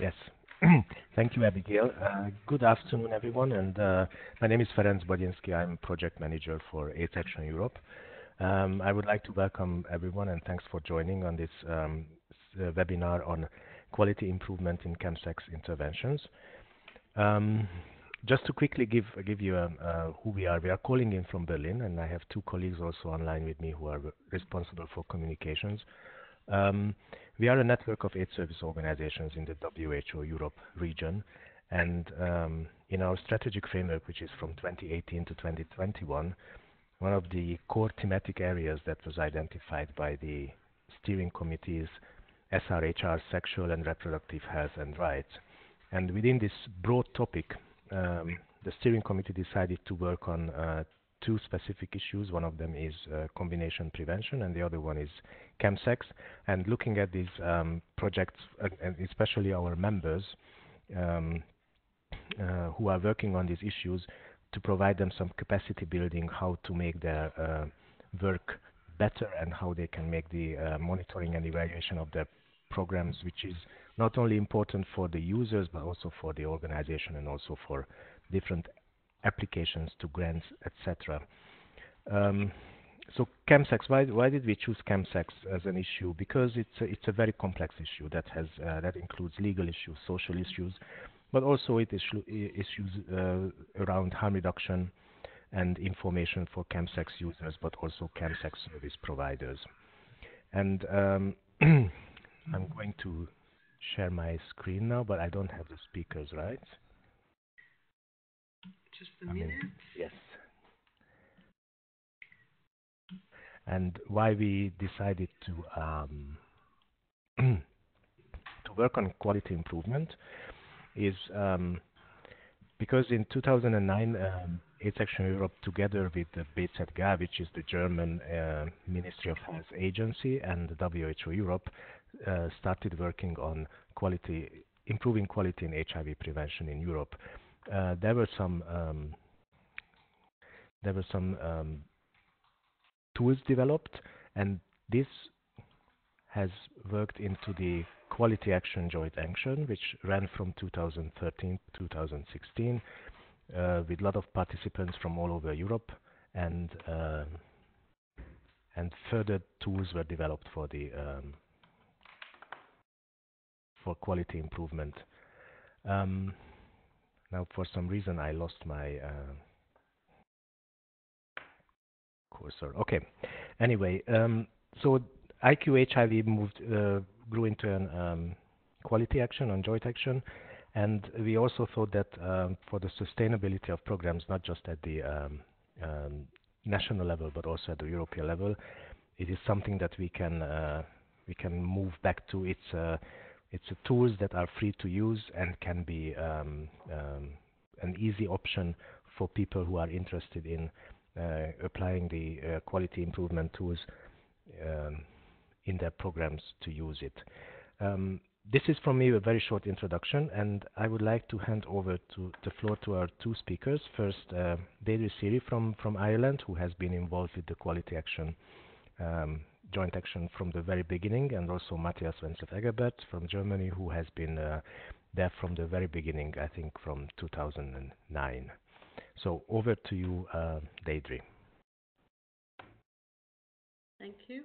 Yes. Thank you, Abigail. Uh, good afternoon, everyone. And uh, my name is Ferenc Bagyinszky. I'm project manager for AIDS Action Europe. Um, I would like to welcome everyone and thanks for joining on this um, uh, webinar on quality improvement in chemsex interventions. Um, just to quickly give give you um, uh, who we are, we are calling in from Berlin, and I have two colleagues also online with me who are responsible for communications. We are a network of aid service organizations in the WHO Europe region, and um, in our strategic framework, which is from 2018 to 2021, one of the core thematic areas that was identified by the steering committee is SRHR, sexual and reproductive health and rights. And within this broad topic, um, the steering committee decided to work on uh, two specific issues. One of them is uh, combination prevention, and the other one is chemsex. And looking at these um, projects, uh, and especially our members um, uh, who are working on these issues, to provide them some capacity building, how to make their uh, work better, and how they can make the uh, monitoring and evaluation of their programs, which is not only important for the users, but also for the organization and also for different applications to grants, etc. Um, so chemsex, why, why did we choose chemsex as an issue? Because it's a, it's a very complex issue that has uh, that includes legal issues, social issues, but also it issue, issues uh, around harm reduction and information for chemsex users, but also chemsex service providers. And um, I'm going to share my screen now, but I don't have the speakers, right? Just a I minute. Mean, yes. And why we decided to um, to work on quality improvement is um, because in 2009, um, AIDS Action Europe, together with the BZGA, which is the German uh, Ministry of Health agency, and the WHO Europe, uh, started working on quality, improving quality in HIV prevention in Europe. Uh, there were some um, there were some um, tools developed, and this has worked into the Quality Action Joint Action, which ran from 2013 to 2016, uh, with a lot of participants from all over Europe, and uh, and further tools were developed for the um, for quality improvement. Um, now, for some reason, I lost my uh, cursor. Okay. Anyway, um, so IQ HIV moved uh, grew into an um, quality action on joint action, and we also thought that um, for the sustainability of programs, not just at the um, um, national level but also at the European level, it is something that we can uh, we can move back to its uh, it's tools that are free to use and can be um, um, an easy option for people who are interested in uh, applying the uh, quality improvement tools um, in their programs to use it. Um, this is from me a very short introduction, and I would like to hand over to the floor to our two speakers. First, uh, Deirdre Seery from, from Ireland, who has been involved with the quality action um, joint action from the very beginning, and also Matthias Wentzlaff-Eggebert from Germany, who has been uh, there from the very beginning, I think from 2009. So over to you, uh, Deirdre. Thank you.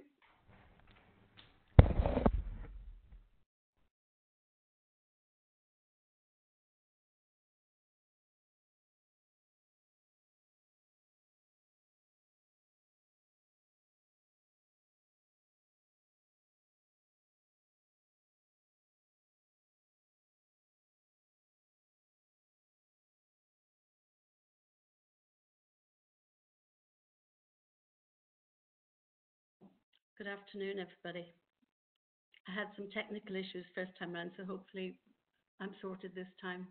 Good afternoon, everybody. I had some technical issues first time around, so hopefully I'm sorted this time.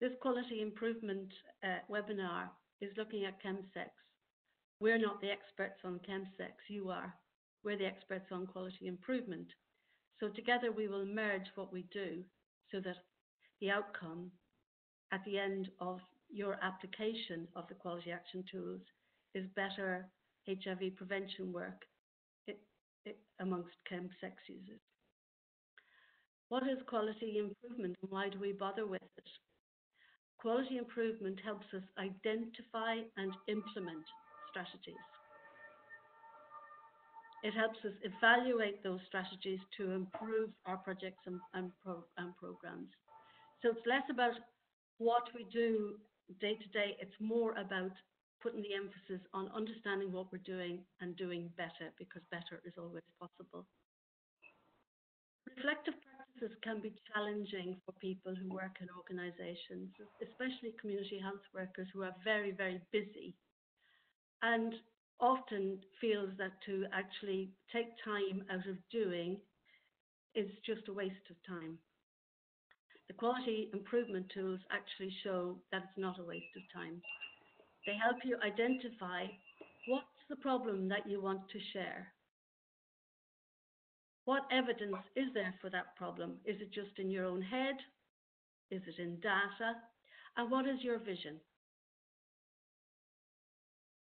This quality improvement uh, webinar is looking at chemsex. We're not the experts on chemsex, you are. We're the experts on quality improvement. So together we will merge what we do so that the outcome at the end of your application of the quality action tools is better HIV prevention work amongst chemsex users. What is quality improvement and why do we bother with it? Quality improvement helps us identify and implement strategies. It helps us evaluate those strategies to improve our projects and, and, pro, and programs. So it's less about what we do day to day, it's more about putting the emphasis on understanding what we're doing and doing better because better is always possible. Reflective practices can be challenging for people who work in organizations, especially community health workers who are very, very busy and often feels that to actually take time out of doing is just a waste of time. The quality improvement tools actually show that it's not a waste of time. They help you identify what's the problem that you want to share. What evidence is there for that problem? Is it just in your own head? Is it in data? And what is your vision?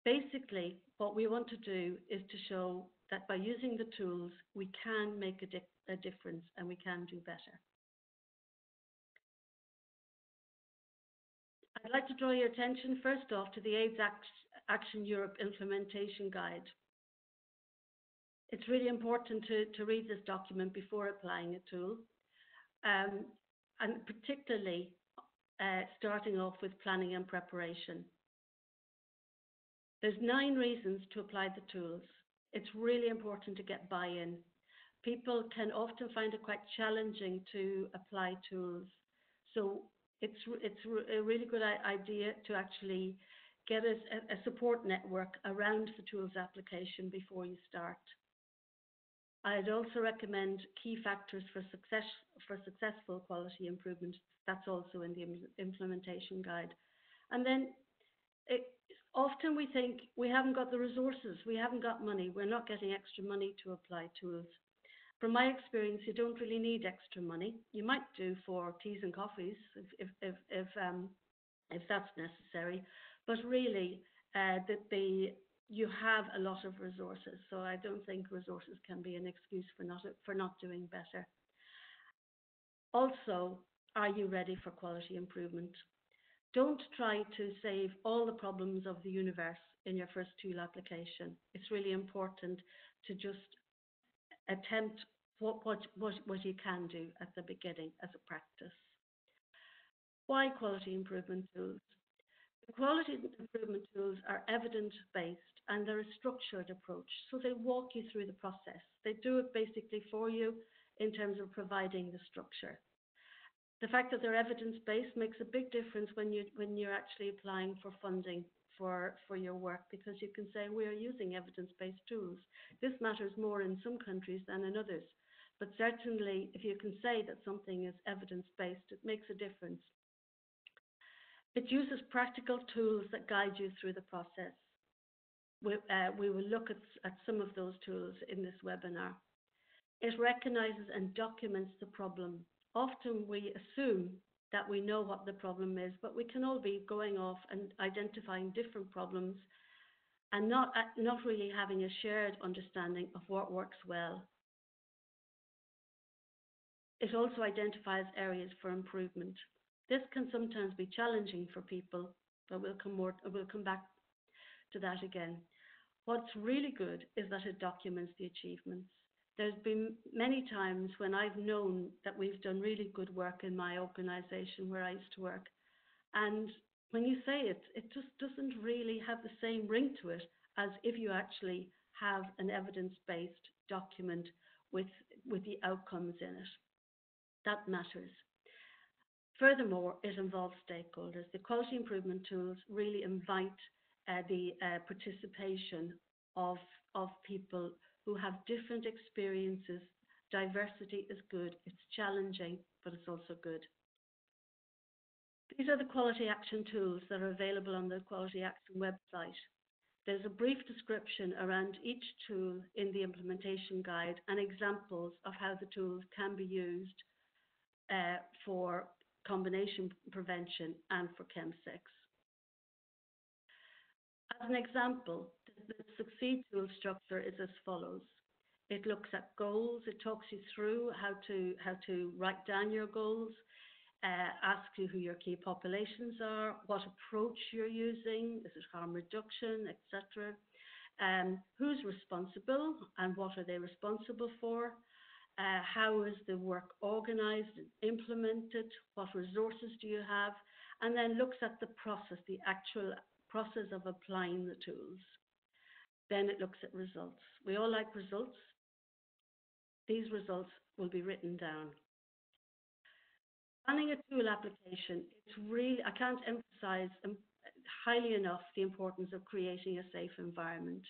Basically, what we want to do is to show that by using the tools, we can make a, di a difference and we can do better. I'd like to draw your attention first off to the AIDS Action Europe Implementation Guide. It's really important to, to read this document before applying a tool, um, and particularly uh, starting off with planning and preparation. There's nine reasons to apply the tools. It's really important to get buy-in. People can often find it quite challenging to apply tools. So it's it's a really good idea to actually get a, a support network around the tools application before you start. I'd also recommend key factors for success for successful quality improvement. That's also in the implementation guide. And then it, often we think we haven't got the resources, we haven't got money, we're not getting extra money to apply tools. From my experience, you don't really need extra money. You might do for teas and coffees if, if, if, um, if that's necessary, but really uh, that the, you have a lot of resources. So I don't think resources can be an excuse for not, for not doing better. Also, are you ready for quality improvement? Don't try to save all the problems of the universe in your first tool application. It's really important to just attempt what, what, what, what you can do at the beginning as a practice. Why quality improvement tools? The quality improvement tools are evidence-based and they're a structured approach. So they walk you through the process. They do it basically for you in terms of providing the structure. The fact that they're evidence-based makes a big difference when you when you're actually applying for funding for, for your work because you can say we are using evidence-based tools. This matters more in some countries than in others. But certainly, if you can say that something is evidence-based, it makes a difference. It uses practical tools that guide you through the process. We, uh, we will look at, at some of those tools in this webinar. It recognizes and documents the problem. Often we assume that we know what the problem is, but we can all be going off and identifying different problems and not, uh, not really having a shared understanding of what works well. It also identifies areas for improvement. This can sometimes be challenging for people, but we'll come, more, we'll come back to that again. What's really good is that it documents the achievements there's been many times when I've known that we've done really good work in my organization where I used to work. And when you say it, it just doesn't really have the same ring to it as if you actually have an evidence-based document with, with the outcomes in it. That matters. Furthermore, it involves stakeholders. The quality improvement tools really invite uh, the uh, participation of, of people who have different experiences. Diversity is good, it's challenging, but it's also good. These are the quality action tools that are available on the Quality Action website. There's a brief description around each tool in the implementation guide and examples of how the tools can be used uh, for combination prevention and for chemsex. As an example, the Succeed tool structure is as follows. It looks at goals. It talks you through how to how to write down your goals. Uh, asks you who your key populations are, what approach you're using, is it harm reduction, etc. Um, who's responsible and what are they responsible for? Uh, how is the work organized and implemented? What resources do you have? And then looks at the process, the actual process of applying the tools. Then it looks at results. We all like results. These results will be written down. Running a tool application, it's really, I can't emphasize um, highly enough the importance of creating a safe environment.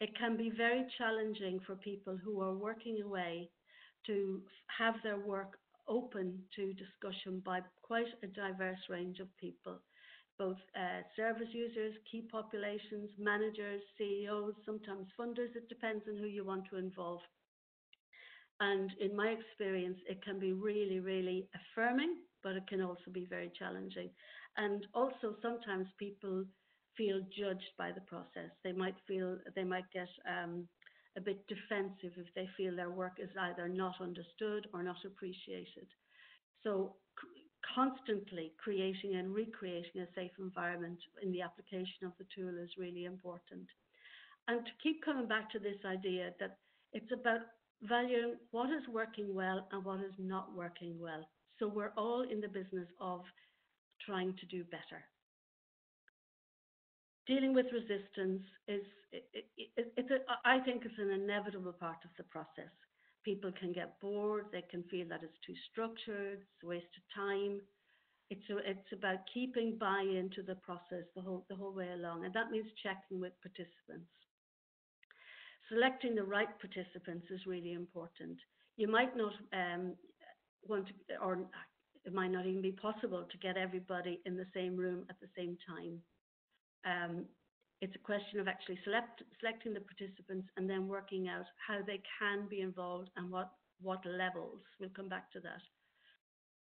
It can be very challenging for people who are working away to have their work open to discussion by quite a diverse range of people, both uh, service users, key populations, managers, CEOs, sometimes funders. It depends on who you want to involve. And in my experience, it can be really, really affirming, but it can also be very challenging. And also, sometimes people feel judged by the process. They might feel they might get um, a bit defensive if they feel their work is either not understood or not appreciated. So, constantly creating and recreating a safe environment in the application of the tool is really important. And to keep coming back to this idea that it's about valuing what is working well and what is not working well. So, we're all in the business of trying to do better. Dealing with resistance is, it, it, it's a, I think it's an inevitable part of the process. People can get bored, they can feel that it's too structured, it's a waste of time. It's, a, it's about keeping buy-in to the process the whole, the whole way along, and that means checking with participants. Selecting the right participants is really important. You might not um, want to, or it might not even be possible to get everybody in the same room at the same time. Um, it's a question of actually select, selecting the participants and then working out how they can be involved and what, what levels. We'll come back to that.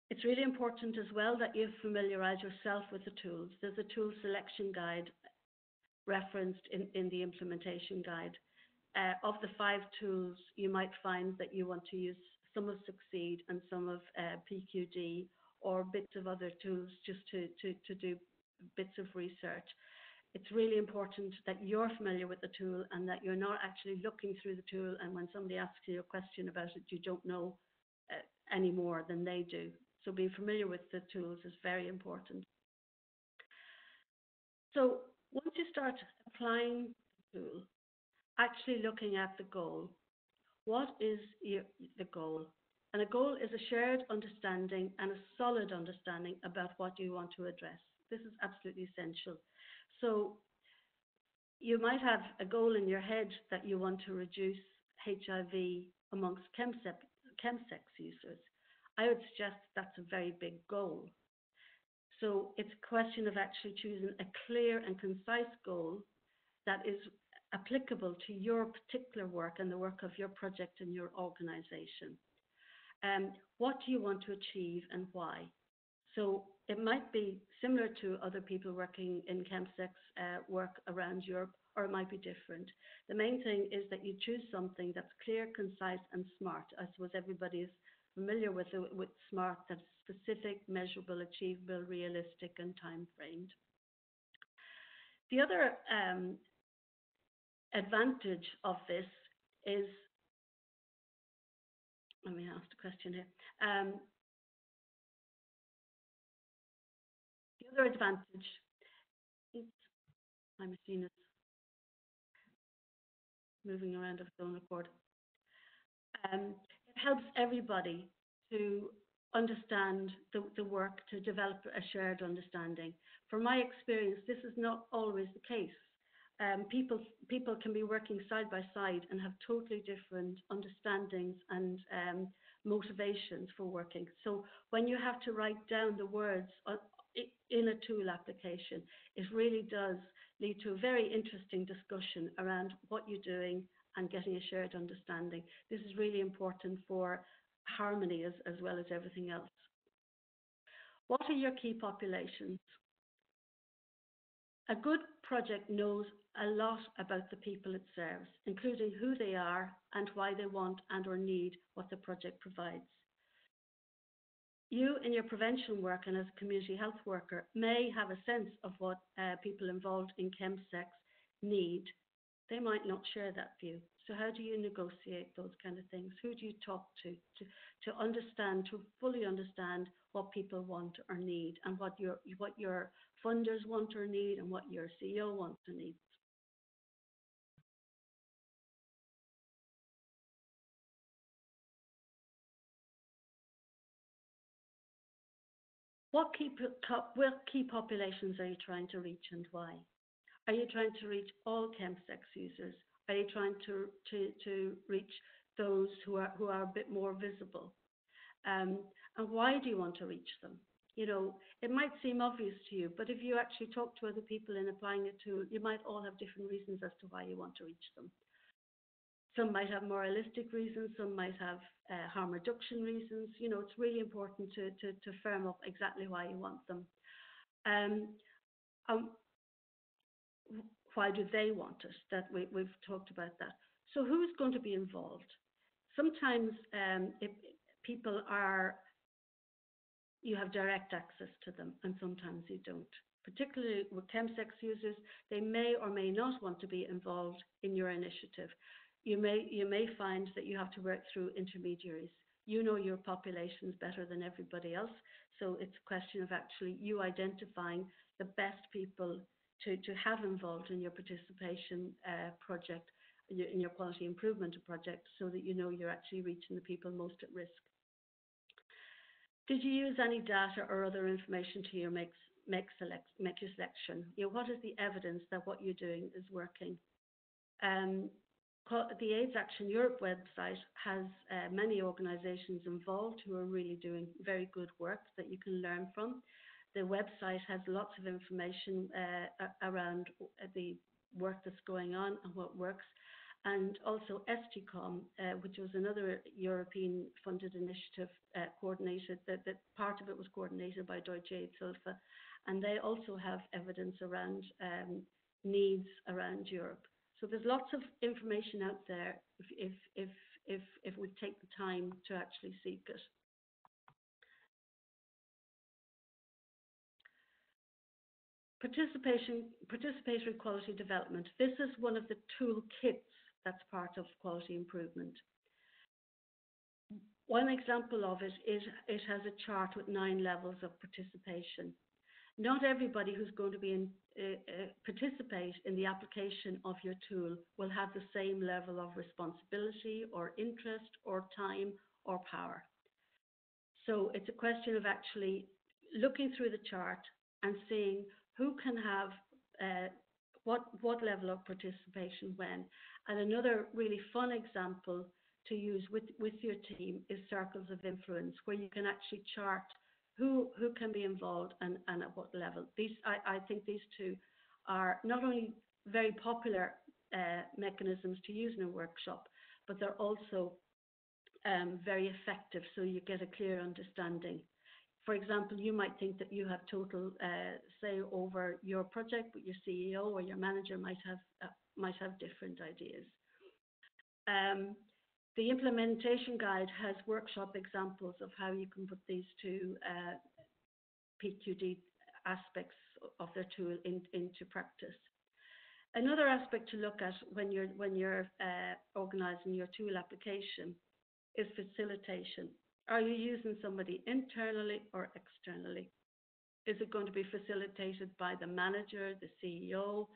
It's really important as well that you familiarize yourself with the tools. There's a tool selection guide referenced in, in the implementation guide. Uh, of the five tools, you might find that you want to use some of Succeed and some of uh, PQD or bits of other tools just to, to, to do bits of research. It's really important that you're familiar with the tool and that you're not actually looking through the tool and when somebody asks you a question about it, you don't know uh, any more than they do. So being familiar with the tools is very important. So once you start applying the tool, actually looking at the goal, what is your, the goal? And a goal is a shared understanding and a solid understanding about what you want to address. This is absolutely essential. So you might have a goal in your head that you want to reduce HIV amongst chemsex, chemsex users. I would suggest that's a very big goal. So it's a question of actually choosing a clear and concise goal that is applicable to your particular work and the work of your project and your organization. Um, what do you want to achieve and why? So it might be similar to other people working in chemsex uh, work around Europe, or it might be different. The main thing is that you choose something that's clear, concise, and smart. I suppose everybody is familiar with, with SMART, that's specific, measurable, achievable, realistic, and time framed. The other um, advantage of this is, let me ask the question here. Um, other advantage, oops, my machine is moving around of its own accord. Um, it helps everybody to understand the, the work, to develop a shared understanding. From my experience, this is not always the case um, people people can be working side by side and have totally different understandings and um, motivations for working. So when you have to write down the words in a tool application, it really does lead to a very interesting discussion around what you're doing and getting a shared understanding. This is really important for harmony as, as well as everything else. What are your key populations? A good project knows a lot about the people it serves, including who they are and why they want and or need what the project provides. You in your prevention work and as a community health worker may have a sense of what uh, people involved in chemsex need. They might not share that view. So how do you negotiate those kind of things? Who do you talk to to, to understand, to fully understand what people want or need and what your what your funders want or need and what your CEO wants or needs? What key, what key populations are you trying to reach and why? Are you trying to reach all chemsex users? Are you trying to, to, to reach those who are, who are a bit more visible? Um, and why do you want to reach them? You know, it might seem obvious to you, but if you actually talk to other people in applying it to, you might all have different reasons as to why you want to reach them. Some might have moralistic reasons, some might have uh, harm reduction reasons. You know, it's really important to, to, to firm up exactly why you want them. Um, um, why do they want it? That we, we've talked about that. So who's going to be involved? Sometimes um, if people are, you have direct access to them, and sometimes you don't. Particularly with chemsex users, they may or may not want to be involved in your initiative. You may, you may find that you have to work through intermediaries. You know your populations better than everybody else, so it's a question of actually you identifying the best people to, to have involved in your participation uh, project, in your quality improvement project, so that you know you're actually reaching the people most at risk. Did you use any data or other information to your make, make, select, make your selection? You know, what is the evidence that what you're doing is working? Um, the AIDS Action Europe website has uh, many organisations involved who are really doing very good work that you can learn from. The website has lots of information uh, around uh, the work that's going on and what works. And also ESTICOM, uh, which was another European funded initiative uh, coordinated, that, that, part of it was coordinated by Deutsche AIDS-Hilfe. And they also have evidence around um, needs around Europe. So there's lots of information out there if, if, if, if, if we take the time to actually seek it. Participation, participatory quality development. This is one of the toolkits that's part of quality improvement. One example of it is it has a chart with nine levels of participation. Not everybody who's going to be in, uh, uh, participate in the application of your tool will have the same level of responsibility or interest or time or power. So it's a question of actually looking through the chart and seeing who can have uh, what, what level of participation when. And another really fun example to use with, with your team is circles of influence, where you can actually chart who, who can be involved and, and at what level. These, I, I think these two are not only very popular uh, mechanisms to use in a workshop, but they're also um, very effective so you get a clear understanding for example, you might think that you have total uh, say over your project, but your CEO or your manager might have uh, might have different ideas. Um, the implementation guide has workshop examples of how you can put these two uh, PQD aspects of their tool in, into practice. Another aspect to look at when you're when you're uh, organising your tool application is facilitation. Are you using somebody internally or externally? Is it going to be facilitated by the manager, the CEO,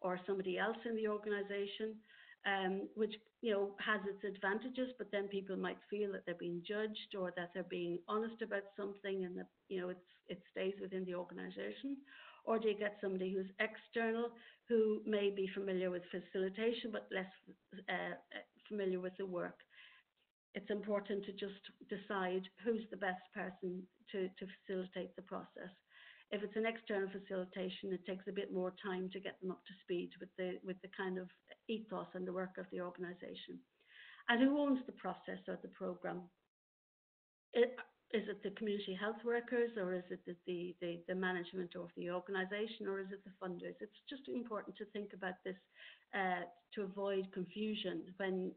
or somebody else in the organization? Um, which you know has its advantages, but then people might feel that they're being judged or that they're being honest about something, and that you know it's it stays within the organisation. Or do you get somebody who's external, who may be familiar with facilitation but less uh, familiar with the work? it's important to just decide who's the best person to, to facilitate the process. If it's an external facilitation, it takes a bit more time to get them up to speed with the with the kind of ethos and the work of the organisation. And who owns the process or the program? It, is it the community health workers or is it the, the, the, the management of the organisation or is it the funders? It's just important to think about this uh, to avoid confusion when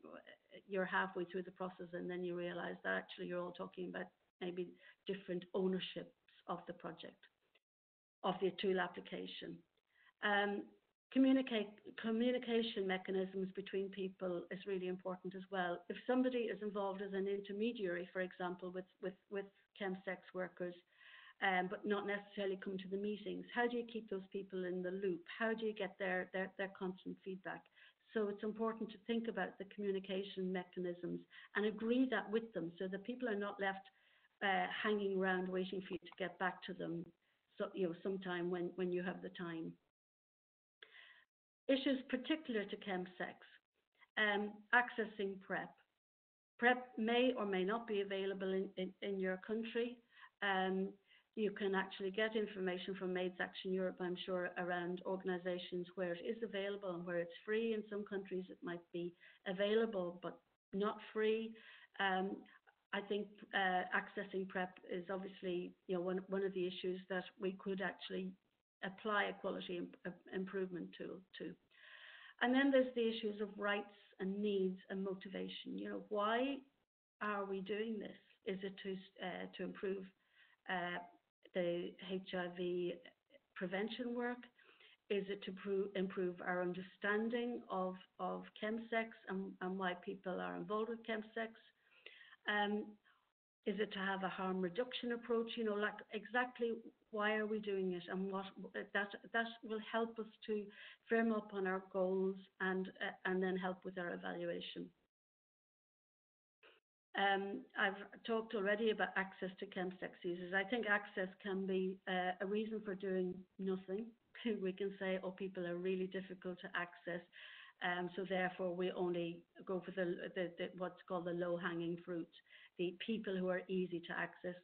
you're halfway through the process and then you realise that actually you're all talking about maybe different ownerships of the project, of the tool application. Um, communicate, communication mechanisms between people is really important as well. If somebody is involved as an intermediary, for example, with, with, with chemsex workers, um, but not necessarily come to the meetings, how do you keep those people in the loop? How do you get their, their, their constant feedback? So it's important to think about the communication mechanisms and agree that with them so that people are not left uh, hanging around waiting for you to get back to them so, you know, sometime when, when you have the time issues particular to chemsex, um, accessing PrEP. PrEP may or may not be available in, in, in your country. Um, you can actually get information from AIDS Action Europe, I'm sure, around organisations where it is available and where it's free. In some countries, it might be available but not free. Um, I think uh, accessing PrEP is obviously, you know, one of the issues that we could actually apply a quality imp improvement tool to. And then there's the issues of rights and needs and motivation. You know, why are we doing this? Is it to uh, to improve uh, the HIV prevention work? Is it to improve our understanding of, chemsex and why people are involved with chemsex? Um, is it to have a harm reduction approach? You know, like exactly why are we doing it, and what that that will help us to firm up on our goals and uh, and then help with our evaluation. Um, I've talked already about access to chemsex users. I think access can be uh, a reason for doing nothing. we can say, oh, people are really difficult to access. Um, so therefore, we only go for what's called the low-hanging fruit the people who are easy to access,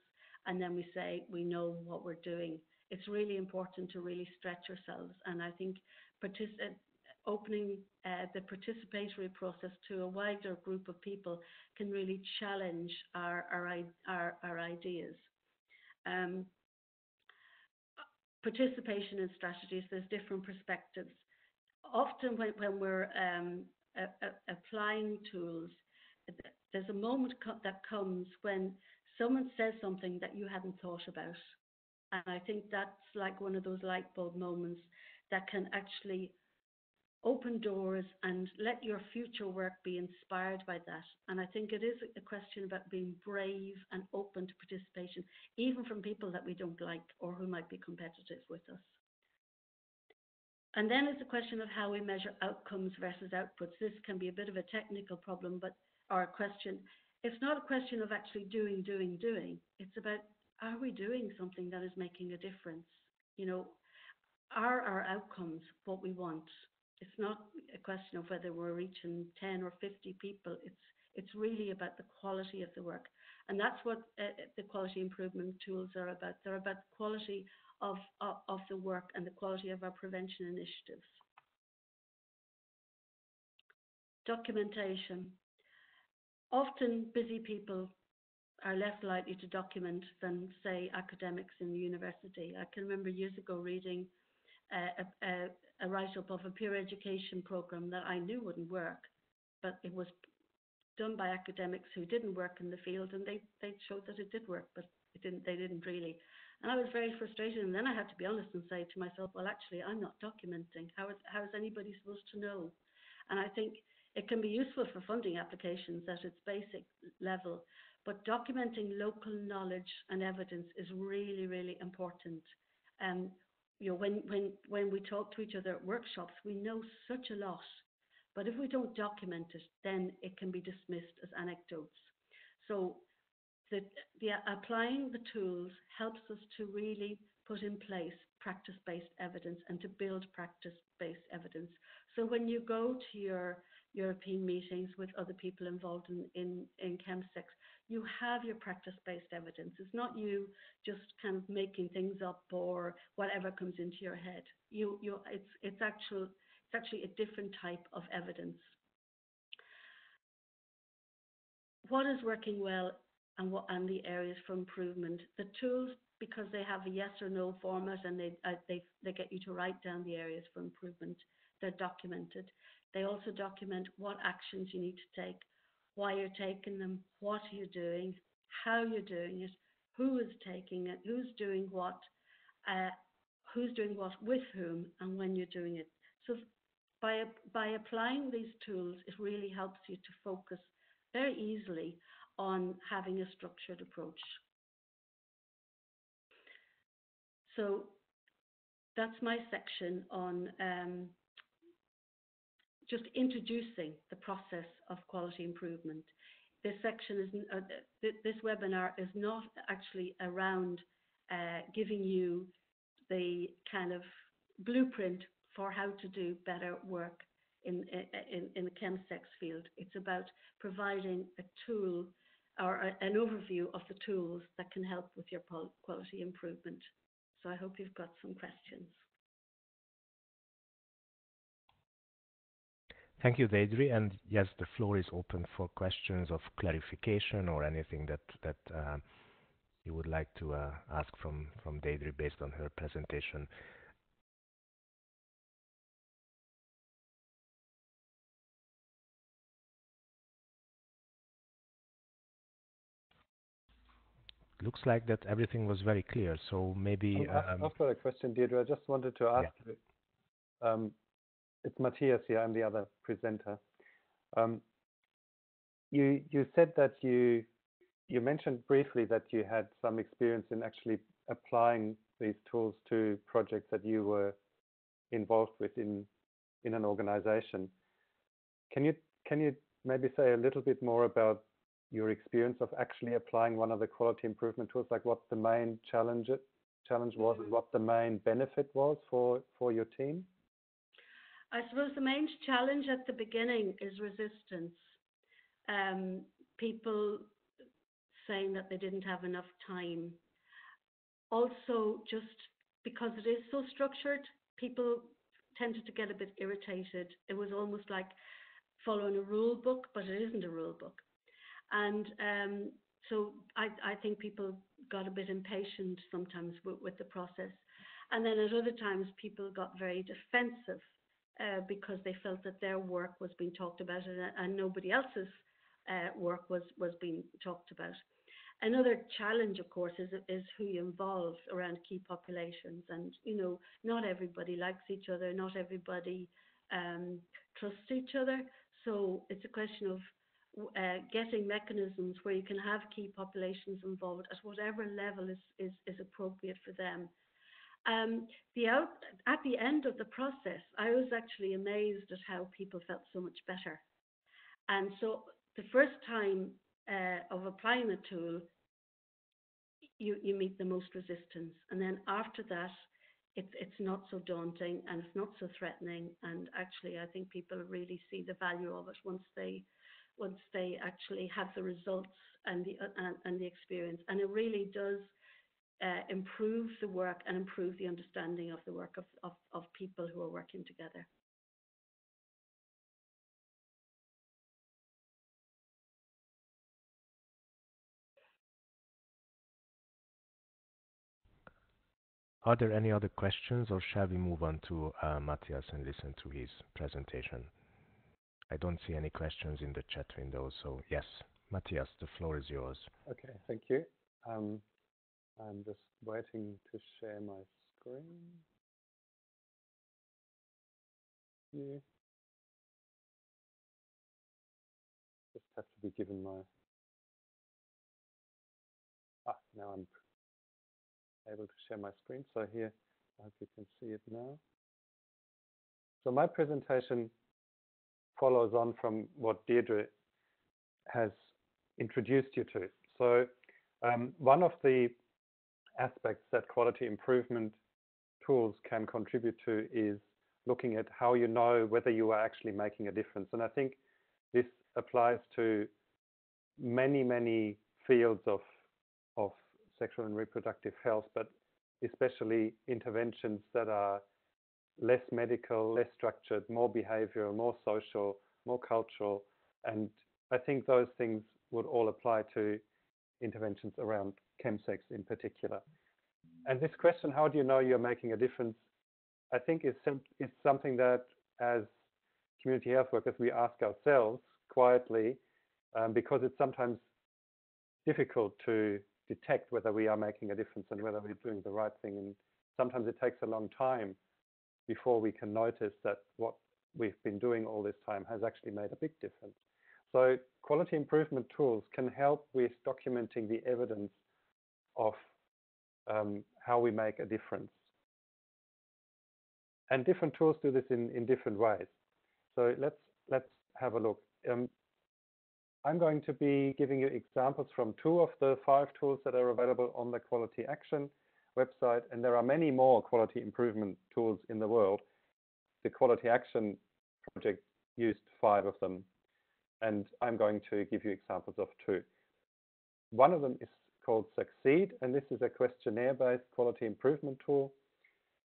and then we say we know what we're doing. It's really important to really stretch ourselves, and I think opening uh, the participatory process to a wider group of people can really challenge our ideas. Um, participation in strategies, there's different perspectives. Often when, when we're um, a, a, applying tools, there's a moment co- that comes when someone says something that you hadn't thought about. And I think that's like one of those light bulb moments that can actually open doors and let your future work be inspired by that. And I think it is a question about being brave and open to participation, even from people that we don't like or who might be competitive with us. And then it's a question of how we measure outcomes versus outputs. This can be a bit of a technical problem, but a question, it's not a question of actually doing, doing, doing. It's about are we doing something that is making a difference? You know, are our outcomes what we want? It's not a question of whether we're reaching 10 or 50 people. It's it's really about the quality of the work, and that's what uh, the quality improvement tools are about. They're about the quality of, the work and the quality of our prevention initiatives. Documentation. Often busy people are less likely to document than, say, academics in the university. I can remember years ago reading uh, a, a, a write-up of a peer education program that I knew wouldn't work, but it was done by academics who didn't work in the field, and they, they showed that it did work, but it didn't, they didn't really. And I was very frustrated, and then I had to be honest and say to myself, well, actually, I'm not documenting. How is, how is anybody supposed to know? And I think it can be useful for funding applications at its basic level, but documenting local knowledge and evidence is really, really important. Um, you know, when, when, when we talk to each other at workshops, we know such a lot, but if we don't document it, then it can be dismissed as anecdotes. So the, the applying the tools helps us to really put in place practice-based evidence and to build practice-based evidence. So when you go to your European meetings with other people involved in, in, in chemsex, you have your practice-based evidence. It's not you just kind of making things up or whatever comes into your head. You, you, it's, it's, actual, it's actually a different type of evidence. What is working well and what and the areas for improvement. The tools, because they have a yes or no format and they, uh, they, they get you to write down the areas for improvement, they're documented. They also document what actions you need to take, why you're taking them, what you're doing, how you're doing it, who is taking it, who's doing what, uh, who's doing what with whom, and when you're doing it. So by, by applying these tools, it really helps you to focus very easily on having a structured approach. So that's my section on um, just introducing the process of quality improvement. This section is uh, th this webinar is not actually around uh, giving you the kind of blueprint for how to do better work in, in, in the chemsex field. It's about providing a tool or an overview of the tools that can help with your quality improvement. So I hope you've got some questions. Thank you, Deirdre. And yes, the floor is open for questions of clarification or anything that that uh, you would like to uh, ask from from Deirdre based on her presentation. Looks like that everything was very clear. So maybe um, I've got a question, Deirdre. I just wanted to ask yeah. you. Um, it's Matthias here. I'm the other presenter. Um, you you said that you you mentioned briefly that you had some experience in actually applying these tools to projects that you were involved with in in an organization. Can you can you maybe say a little bit more about your experience of actually applying one of the quality improvement tools, like what the main challenge challenge was and what the main benefit was for for your team? I suppose the main challenge at the beginning is resistance. Um, people saying that they didn't have enough time. Also, just because it is so structured, people tended to get a bit irritated. It was almost like following a rule book, but it isn't a rule book. And um, so I, I, think people got a bit impatient sometimes with, with, the process. And then at other times, people got very defensive uh, because they felt that their work was being talked about and, and nobody else's uh, work was, was being talked about. Another challenge, of course, is, is who you involve around key populations. And, you know, not everybody likes each other, not everybody um, trusts each other. So it's a question of getting mechanisms where you can have key populations involved at whatever level is, is, is appropriate for them. Um, the out, at the end of the process, I was actually amazed at how people felt so much better. And so the first time uh, of applying the tool, you, you meet the most resistance. And then after that, it's not so daunting and it's not so threatening. And actually, I think people really see the value of it once they once they actually have the results and the uh, and, and, the experience. And it really does uh, improve the work and improve the understanding of the work of, of, of people who are working together. Are there any other questions or shall we move on to uh, Matthias and listen to his presentation? I don't see any questions in the chat window. So yes, Matthias, the floor is yours. Okay, thank you. Um, I'm just waiting to share my screen. Yeah. Just have to be given my. Ah, now I'm able to share my screen. So here, I hope you can see it now. So my presentation follows on from what Deirdre has introduced you to. So um, one of the aspects that quality improvement tools can contribute to is looking at how you know whether you are actually making a difference. And I think this applies to many, many fields of, of sexual and reproductive health, but especially interventions that are less medical, less structured, more behavioral, more social, more cultural. And I think those things would all apply to interventions around chemsex in particular. And this question, how do you know you're making a difference, I think is, is something that as community health workers, we ask ourselves quietly um, because it's sometimes difficult to detect whether we are making a difference and whether we're doing the right thing. And sometimes it takes a long time before we can notice that what we've been doing all this time has actually made a big difference. So quality improvement tools can help with documenting the evidence of um, how we make a difference. And different tools do this in, in different ways. So let's let's have a look. Um, I'm going to be giving you examples from two of the five tools that are available on the Quality Action website, and there are many more quality improvement tools in the world. The Quality Action project used five of them, and I'm going to give you examples of two. One of them is called Succeed, and this is a questionnaire-based quality improvement tool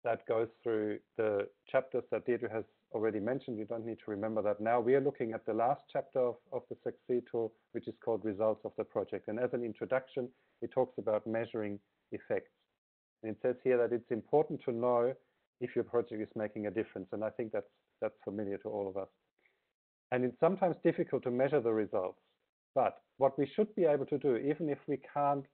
that goes through the chapters that Deirdre has already mentioned. You don't need to remember that now. We are looking at the last chapter of, of the Succeed tool, which is called Results of the Project. And as an introduction, it talks about measuring effects. And it says here that it's important to know if your project is making a difference. And I think that's, that's familiar to all of us. And it's sometimes difficult to measure the results. But what we should be able to do, even if we can't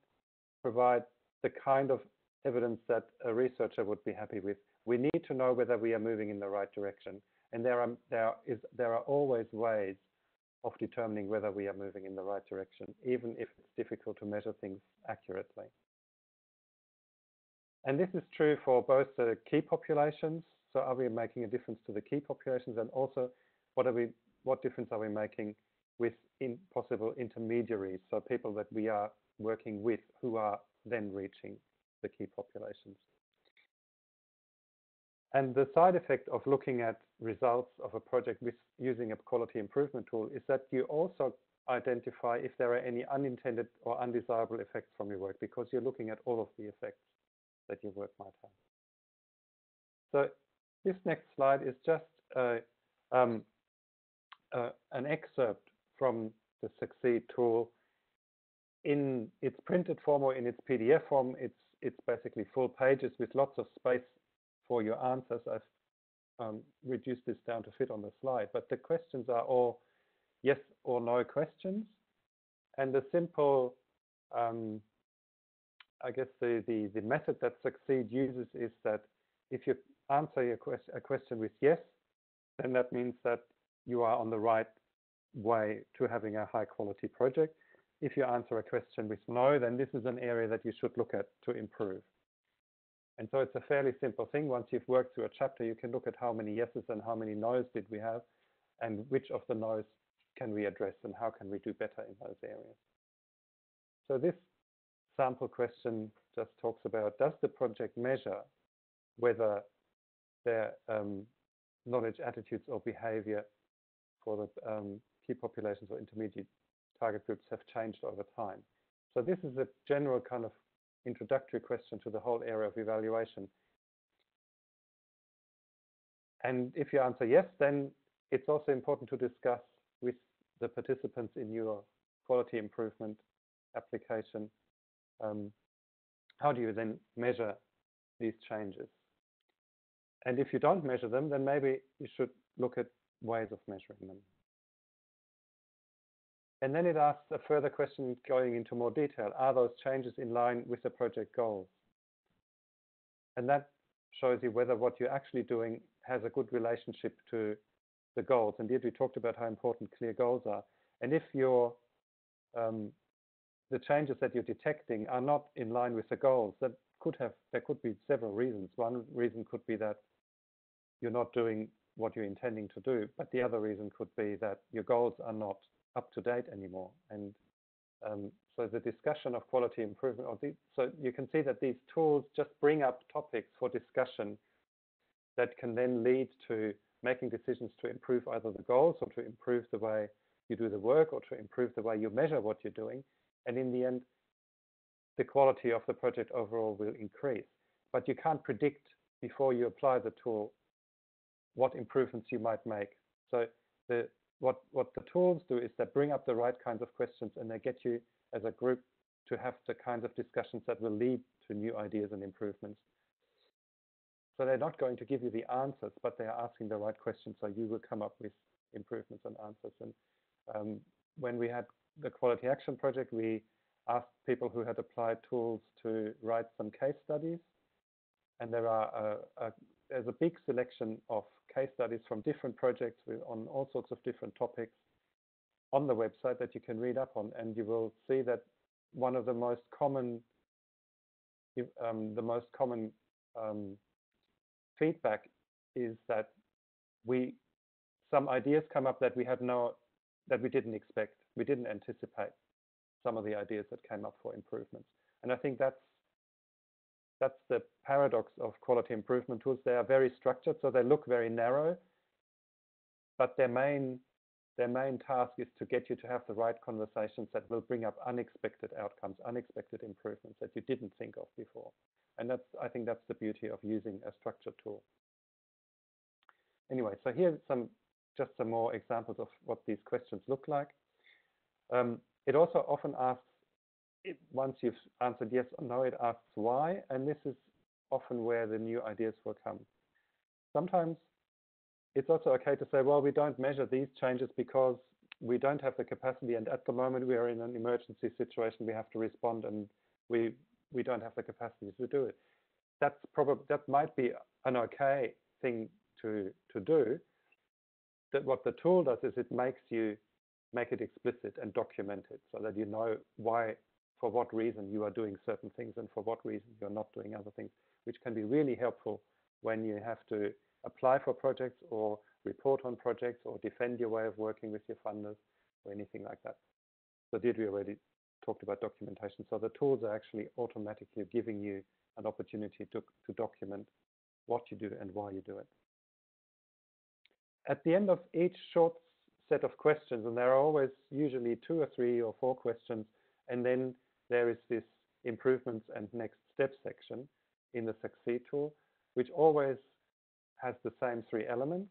provide the kind of evidence that a researcher would be happy with, we need to know whether we are moving in the right direction. And there are, there is, there are always ways of determining whether we are moving in the right direction, even if it's difficult to measure things accurately. And this is true for both the key populations. So are we making a difference to the key populations? And also, what, are we, what difference are we making with in possible intermediaries? So people that we are working with who are then reaching the key populations. And the side effect of looking at results of a project with using a quality improvement tool is that you also identify if there are any unintended or undesirable effects from your work because you're looking at all of the effects that your work might have. So this next slide is just uh, um, uh, an excerpt from the Succeed tool. In its printed form or in its PDF form, it's it's basically full pages with lots of space for your answers. I've um, reduced this down to fit on the slide, but the questions are all yes or no questions. And the simple um, I guess the, the, method that Succeed uses is that if you answer a question with yes, then that means that you are on the right way to having a high quality project. If you answer a question with no, then this is an area that you should look at to improve. And so it's a fairly simple thing. Once you've worked through a chapter, you can look at how many yeses and how many no's did we have, and which of the no's can we address, and how can we do better in those areas. So this sample question just talks about, does the project measure whether their um, knowledge, attitudes, or behavior for the um, key populations or intermediate target groups have changed over time? So this is a general kind of introductory question to the whole area of evaluation. And if you answer yes, then it's also important to discuss with the participants in your quality improvement application how do you then measure these changes? And if you don't measure them, then maybe you should look at ways of measuring them. And then it asks a further question going into more detail. Are those changes in line with the project goals? And that shows you whether what you're actually doing has a good relationship to the goals. Indeed, we talked about how important clear goals are. And if your um, the changes that you're detecting are not in line with the goals, that could have there could be several reasons. One reason could be that you're not doing what you're intending to do, but the other reason could be that your goals are not up to date anymore. And um, so the discussion of quality improvement, or the, so you can see that these tools just bring up topics for discussion that can then lead to making decisions to improve either the goals or to improve the way you do the work or to improve the way you measure what you're doing. And in the end, the quality of the project overall will increase. But you can't predict before you apply the tool what improvements you might make. So the, what, what the tools do is they bring up the right kinds of questions and they get you as a group to have the kinds of discussions that will lead to new ideas and improvements. So they're not going to give you the answers, but they are asking the right questions, so you will come up with improvements and answers. And um, when we had the Quality Action Project, we asked people who had applied tools to write some case studies. And there are a, a, there's a big selection of case studies from different projects with, on all sorts of different topics on the website that you can read up on. And you will see that one of the most common, um, the most common um, feedback is that we, some ideas come up that we had no, that we didn't expect, we didn't anticipate some of the ideas that came up for improvements. And I think that's that's the paradox of quality improvement tools. They are very structured, so they look very narrow, but their main their main task is to get you to have the right conversations that will bring up unexpected outcomes, unexpected improvements that you didn't think of before. And that's I think that's the beauty of using a structured tool. Anyway, so here's some just some more examples of what these questions look like. Um, it also often asks, it, once you've answered yes or no, it asks why, and this is often where the new ideas will come. Sometimes it's also okay to say, well, we don't measure these changes because we don't have the capacity, and at the moment we are in an emergency situation, we have to respond, and we we don't have the capacity to do it. That's probably that might be an okay thing to to do. That what the tool does is it makes you make it explicit and document it so that you know why, for what reason you are doing certain things and for what reason you're not doing other things, which can be really helpful when you have to apply for projects or report on projects or defend your way of working with your funders or anything like that. So did we already talked about documentation. So the tools are actually automatically giving you an opportunity to, to document what you do and why you do it. At the end of each short set of questions, and there are always usually two or three or four questions, and then there is this improvements and next steps section in the Succeed tool, which always has the same three elements.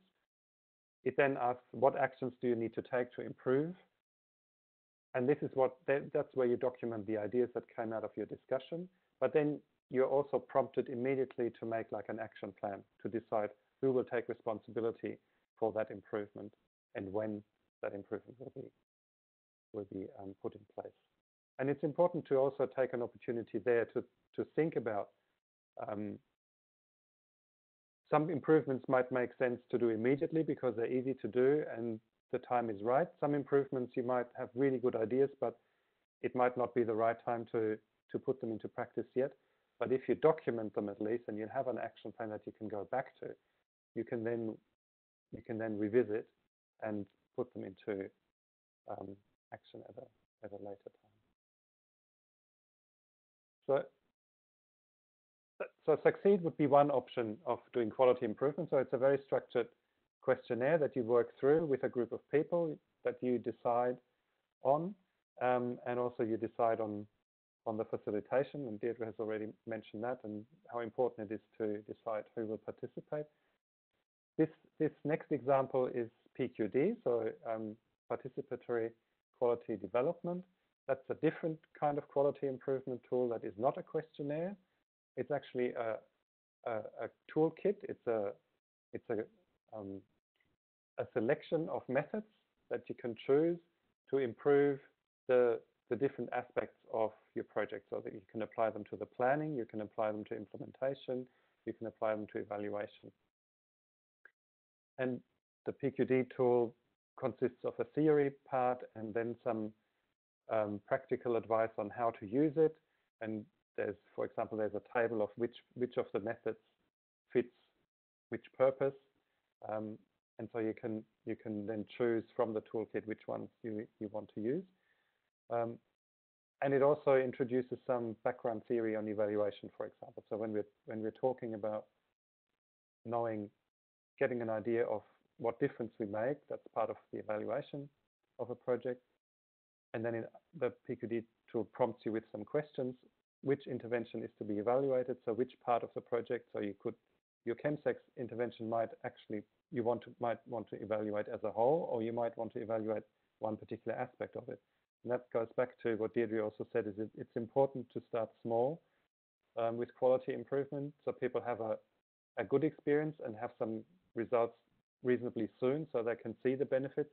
It then asks what actions do you need to take to improve? And this is what that's where you document the ideas that came out of your discussion. But then you're also prompted immediately to make like an action plan to decide who will take responsibility for that improvement and when that improvement will be um, put in place. And it's important to also take an opportunity there to think about um, some improvements might make sense to do immediately because they're easy to do and the time is right. Some improvements you might have really good ideas, but it might not be the right time to put them into practice yet. But if you document them at least and you have an action plan that you can go back to, you can then you can then revisit and put them into um, action at a, at a later time. So, so Succeed would be one option of doing quality improvement. So it's a very structured questionnaire that you work through with a group of people that you decide on, um, and also you decide on on the facilitation. And Deirdre has already mentioned that and how important it is to decide who will participate. This this next example is PQD, so um, participatory quality development. That's a different kind of quality improvement tool that is not a questionnaire. It's actually a, toolkit. It's a it's a um, a selection of methods that you can choose to improve the the different aspects of your project so that you can apply them to the planning, you can apply them to implementation, you can apply them to evaluation. The PQD tool consists of a theory part and then some um, practical advice on how to use it. And there's, for example, there's a table of which which of the methods fits which purpose. Um, and so you can you can then choose from the toolkit which ones you, you want to use. Um, and it also introduces some background theory on evaluation, for example. So when we're when we're talking about knowing, getting an idea of what difference we make. That's part of the evaluation of a project. And then in the PQD tool prompts you with some questions. Which intervention is to be evaluated? So which part of the project? So you could, your chemsex intervention might actually, you want to, might want to evaluate as a whole, or you might want to evaluate one particular aspect of it. And that goes back to what Deirdre also said, is it, it's important to start small um, with quality improvement so people have a, a good experience and have some results reasonably soon so they can see the benefits.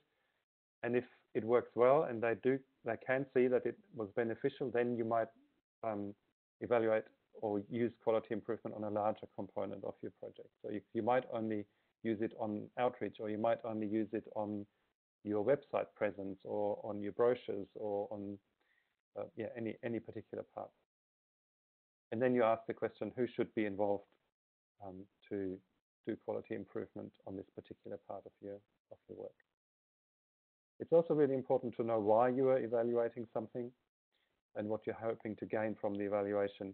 And if it works well and they do, they can see that it was beneficial, then you might um, evaluate or use quality improvement on a larger component of your project. So you, you might only use it on outreach, or you might only use it on your website presence, or on your brochures, or on uh, yeah any any particular part. And then you ask the question, who should be involved um, to do quality improvement on this particular part of your of your work. It's also really important to know why you are evaluating something and what you're hoping to gain from the evaluation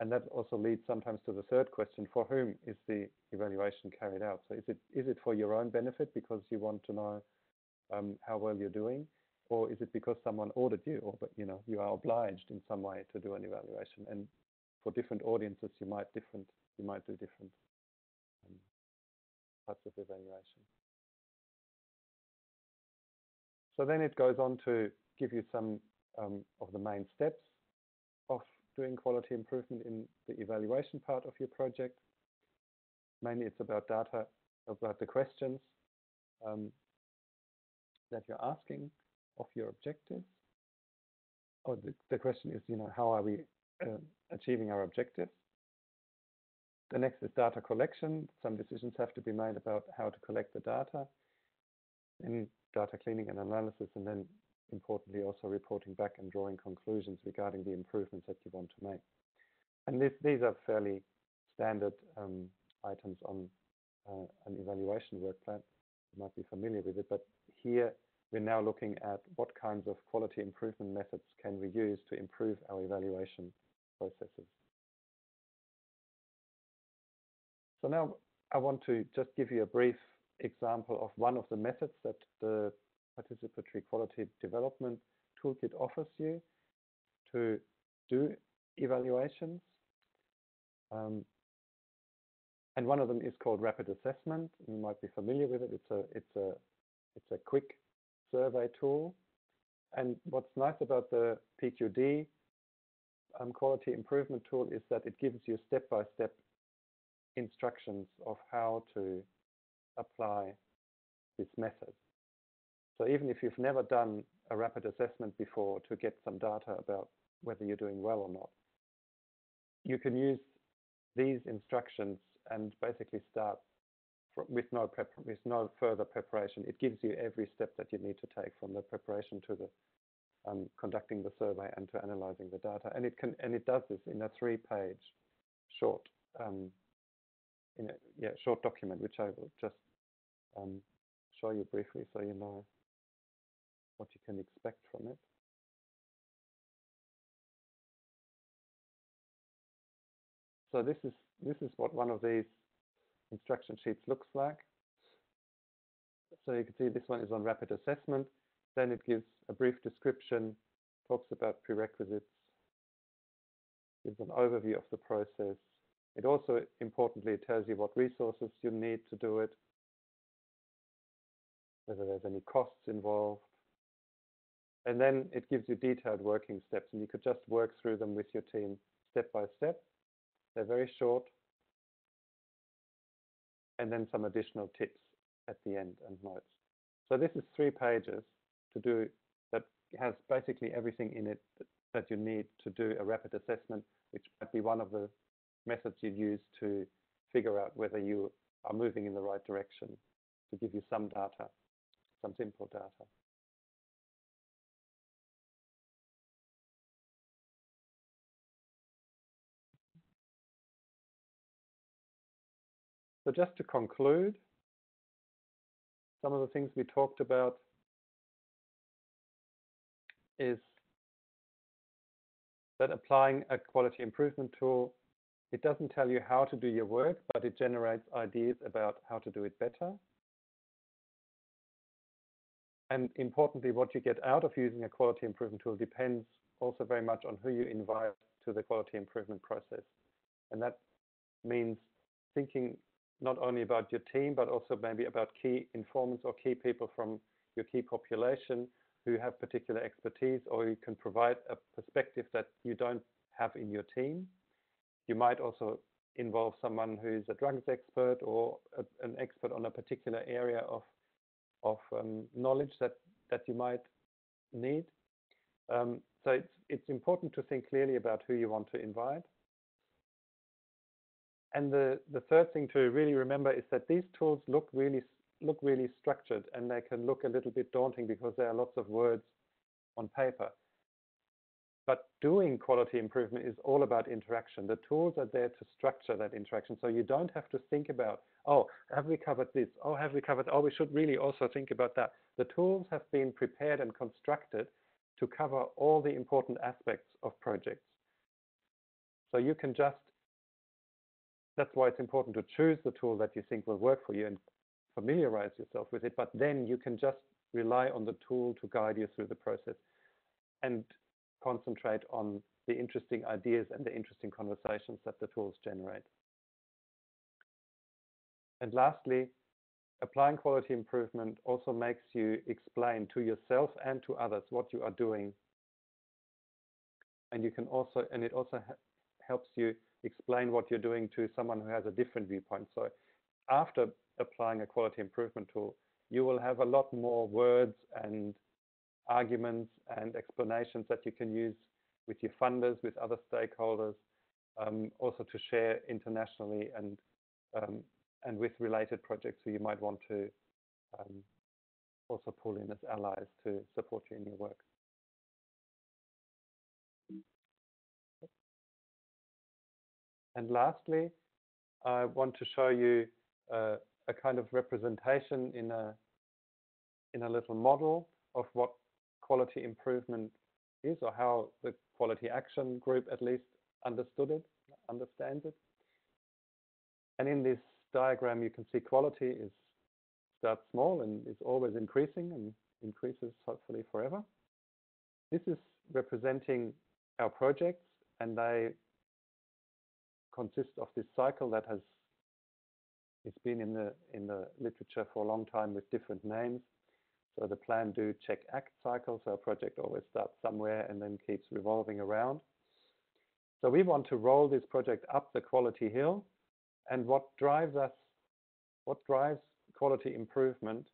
and that also leads sometimes to the third question, for whom is the evaluation carried out? So is it, is it for your own benefit because you want to know um, how well you're doing? Or is it because someone ordered you or but you know you are obliged in some way to do an evaluation? And for different audiences, you might different you might do different types of evaluation. So then it goes on to give you some um, of the main steps of doing quality improvement in the evaluation part of your project. Mainly it's about data, about the questions um, that you're asking of your objectives. Or the, the question is, you know, how are we uh, achieving our objectives? The next is data collection. Some decisions have to be made about how to collect the data. Then data cleaning and analysis, and then importantly also reporting back and drawing conclusions regarding the improvements that you want to make. And this, these are fairly standard um, items on uh, an evaluation work plan. You might be familiar with it, but here we're now looking at what kinds of quality improvement methods can we use to improve our evaluation processes. So now I want to just give you a brief example of one of the methods that the participatory quality development toolkit offers you to do evaluations. Um, and one of them is called rapid assessment. You might be familiar with it. It's a it's a it's a quick survey tool. And what's nice about the PQD um, quality improvement tool is that it gives you step-by-step -step instructions of how to apply this method. So even if you've never done a rapid assessment before to get some data about whether you're doing well or not, you can use these instructions and basically start with no prep, with no further preparation. It gives you every step that you need to take from the preparation to the um, conducting the survey and to analyzing the data. And it can and it does this in a three-page short um, in a yeah short document, which I will just um, show you briefly so you know what you can expect from it. So this is this is what one of these instruction sheets looks like. So you can see this one is on rapid assessment. Then it gives a brief description, talks about prerequisites, gives an overview of the process. It also importantly tells you what resources you need to do it, whether there's any costs involved, and then it gives you detailed working steps, and you could just work through them with your team step by step. They're very short. And then some additional tips at the end and notes. So this is three pages to do that has basically everything in it that you need to do a rapid assessment, which might be one of the methods you use to figure out whether you are moving in the right direction, to give you some data, some simple data. So just to conclude, some of the things we talked about is that applying a quality improvement tool, it doesn't tell you how to do your work, but it generates ideas about how to do it better. And importantly, what you get out of using a quality improvement tool depends also very much on who you invite to the quality improvement process. And that means thinking not only about your team, but also maybe about key informants or key people from your key population who have particular expertise, or you can provide a perspective that you don't have in your team. You might also involve someone who's a drugs expert or a, an expert on a particular area of, of um, knowledge that, that you might need. Um, so it's, it's important to think clearly about who you want to invite. And the, the third thing to really remember is that these tools look really look really structured and they can look a little bit daunting because there are lots of words on paper. But doing quality improvement is all about interaction. The tools are there to structure that interaction. So you don't have to think about, oh, have we covered this? Oh, have we covered, oh, we should really also think about that. The tools have been prepared and constructed to cover all the important aspects of projects. So you can just, that's why it's important to choose the tool that you think will work for you and familiarize yourself with it, but then you can just rely on the tool to guide you through the process and concentrate on the interesting ideas and the interesting conversations that the tools generate. And lastly, applying quality improvement also makes you explain to yourself and to others what you are doing. And you can also, and it also helps you explain what you're doing to someone who has a different viewpoint. So after applying a quality improvement tool, you will have a lot more words and arguments and explanations that you can use with your funders, with other stakeholders, um, also to share internationally and um, and with related projects who you might want to um, also pull in as allies to support you in your work. And lastly, I want to show you uh, a kind of representation in a in a little model of what quality improvement is or how the quality action group at least understood it, understands it. And in this diagram, you can see quality is starts small and is always increasing and increases hopefully forever. This is representing our projects and they consist of this cycle that has it's been in the in the literature for a long time with different names. So the plan, do, check, act cycle. So a project always starts somewhere and then keeps revolving around. So we want to roll this project up the quality hill. And what drives us, what drives quality improvement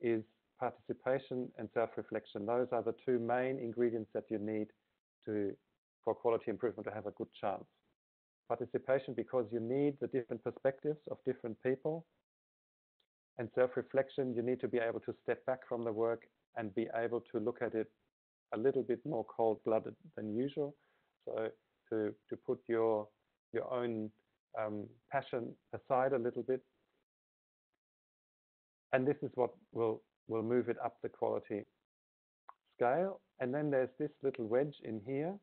is participation and self-reflection. Those are the two main ingredients that you need to for quality improvement to have a good chance participation because you need the different perspectives of different people. And self-reflection, you need to be able to step back from the work and be able to look at it a little bit more cold-blooded than usual. So to, to put your, your own um, passion aside a little bit. And this is what will, will move it up the quality scale. And then there's this little wedge in here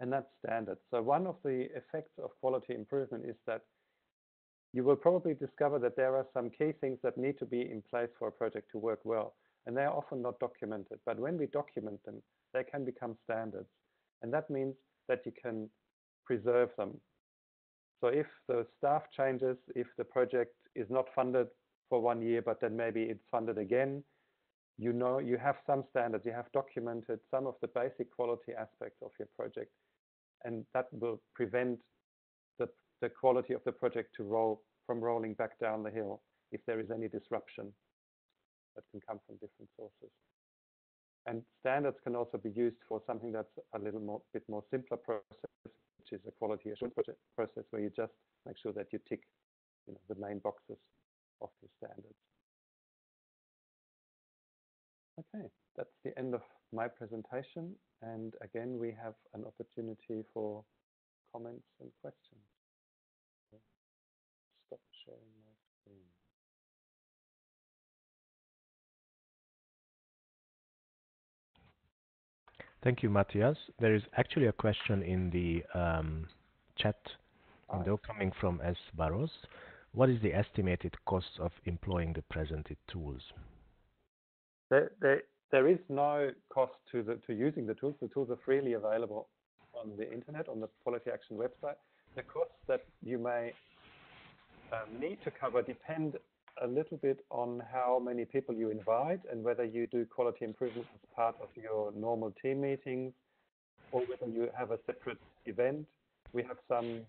and that's standard. So one of the effects of quality improvement is that you will probably discover that there are some key things that need to be in place for a project to work well. And they are often not documented. But when we document them, they can become standards. And that means that you can preserve them. So if the staff changes, if the project is not funded for one year, but then maybe it's funded again, you know you have some standards, you have documented some of the basic quality aspects of your project and that will prevent the, the quality of the project to roll from rolling back down the hill if there is any disruption that can come from different sources. And standards can also be used for something that's a little bit more simpler process, which is a quality assurance process where you just make sure that you tick you know, the main boxes of the standards. Okay, that's the end of my presentation. And again, we have an opportunity for comments and questions. Sharing my screen. Thank you, Matthias. There is actually a question in the um, chat window coming from S. Barros. What is the estimated cost of employing the presented tools? There, there, there is no cost to, the, to using the tools. The tools are freely available on the internet, on the Quality Action website. The costs that you may need to cover depend a little bit on how many people you invite and whether you do quality improvement as part of your normal team meetings or whether you have a separate event. We have some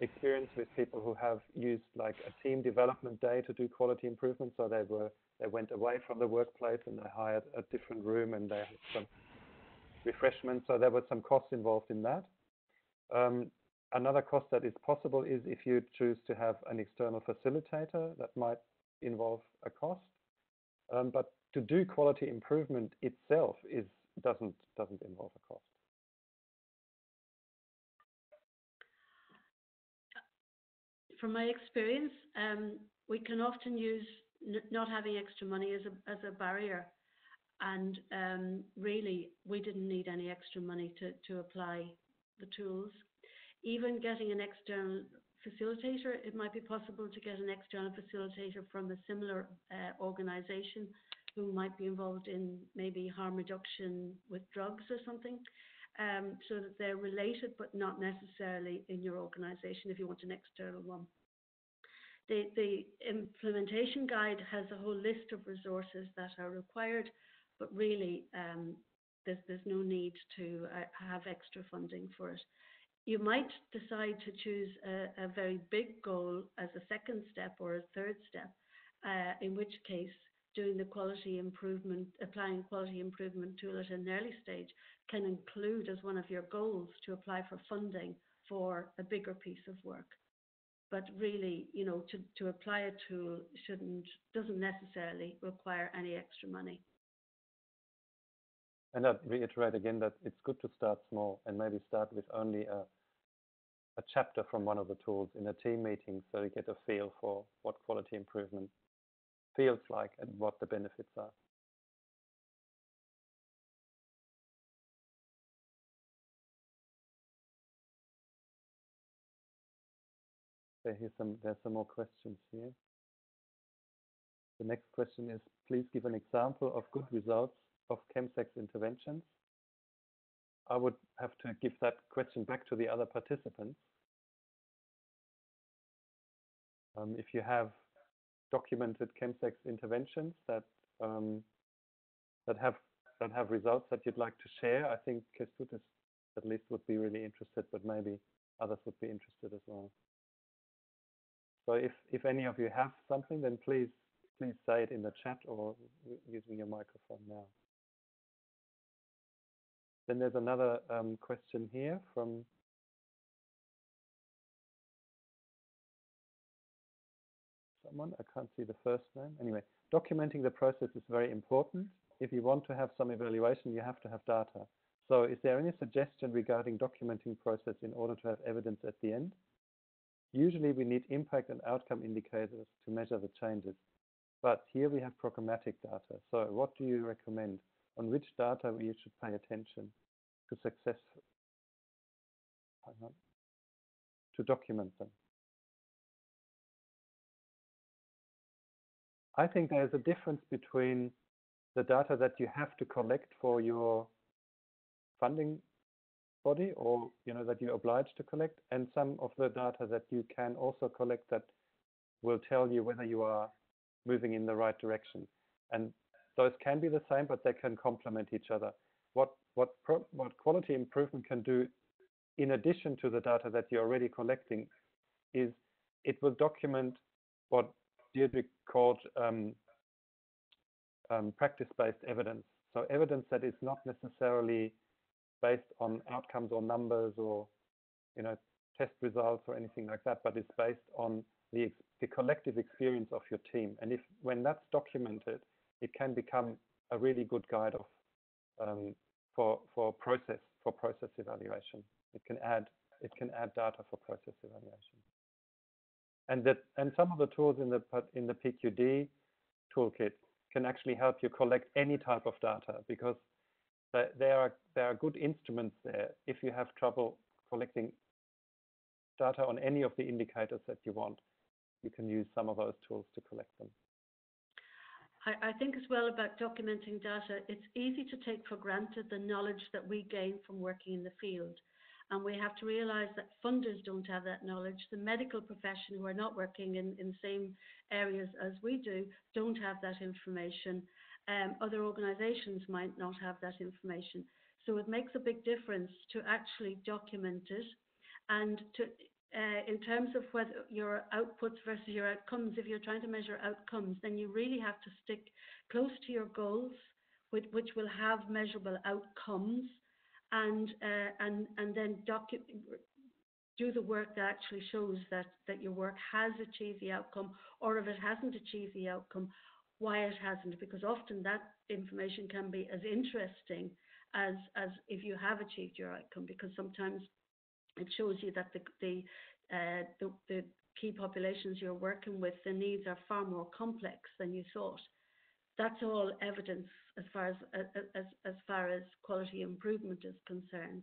experience with people who have used like a team development day to do quality improvement. So they were they went away from the workplace and they hired a different room and they had some refreshments. So there was some costs involved in that. Um, another cost that is possible is if you choose to have an external facilitator, that might involve a cost. Um, but to do quality improvement itself is doesn't doesn't involve a cost. From my experience, um, we can often use not having extra money as a as a barrier, and um, really we didn't need any extra money to to apply the tools. Even getting an external facilitator, it might be possible to get an external facilitator from a similar uh, organization who might be involved in maybe harm reduction with drugs or something, um, so that they're related but not necessarily in your organization if you want an external one. The, the implementation guide has a whole list of resources that are required, but really um, there's, there's no need to uh, have extra funding for it. You might decide to choose a, a, very big goal as a second step or a third step, uh, in which case doing the quality improvement, applying quality improvement tool at an early stage can include as one of your goals to apply for funding for a bigger piece of work. But really, you know, to, to apply a tool shouldn't doesn't necessarily require any extra money. And I'd reiterate again that it's good to start small and maybe start with only a, a chapter from one of the tools in a team meeting so you get a feel for what quality improvement feels like and what the benefits are. Here's some, there's some more questions here. The next question is, please give an example of good results of chemsex interventions. I would have to give that question back to the other participants. Um, if you have documented chemsex interventions that um, that have that have results that you'd like to share, I think Kestutis at least would be really interested, but maybe others would be interested as well. So if if any of you have something, then please please say it in the chat or using your microphone now. Then there's another um, question here from someone. I can't see the first name. Anyway, documenting the process is very important. If you want to have some evaluation, you have to have data. So is there any suggestion regarding documenting process in order to have evidence at the end? Usually we need impact and outcome indicators to measure the changes. But here we have programmatic data. So what do you recommend? On which data we should pay attention to success uh, to document them? I think there's a difference between the data that you have to collect for your funding body or you know that you're obliged to collect and some of the data that you can also collect that will tell you whether you are moving in the right direction and those can be the same but they can complement each other what what what quality improvement can do in addition to the data that you're already collecting is it will document what Deirdre called um, um, practice-based evidence. So evidence that is not necessarily based on outcomes or numbers or you know test results or anything like that, but it's based on the, the collective experience of your team. And if when that's documented, it can become a really good guide of um, for for process for process evaluation. It can add it can add data for process evaluation. And that and some of the tools in the in the PQD toolkit can actually help you collect any type of data because there are there are good instruments there if you have trouble collecting data on any of the indicators that you want. You can use some of those tools to collect them. I, I think as well about documenting data, it's easy to take for granted the knowledge that we gain from working in the field. And we have to realize that funders don't have that knowledge. The medical profession, who are not working in, in the same areas as we do, don't have that information. Um, other organizations might not have that information. So it makes a big difference to actually document it and to uh, in terms of whether your outputs versus your outcomes, if you're trying to measure outcomes, then you really have to stick close to your goals, which, which will have measurable outcomes, and uh, and and then docu- do the work that actually shows that that your work has achieved the outcome, or if it hasn't achieved the outcome, why it hasn't, because often that information can be as interesting as as if you have achieved your outcome, because sometimes it shows you that the the, uh, the, the key populations you're working with, the needs are far more complex than you thought. That's all evidence as far as as as far as quality improvement is concerned.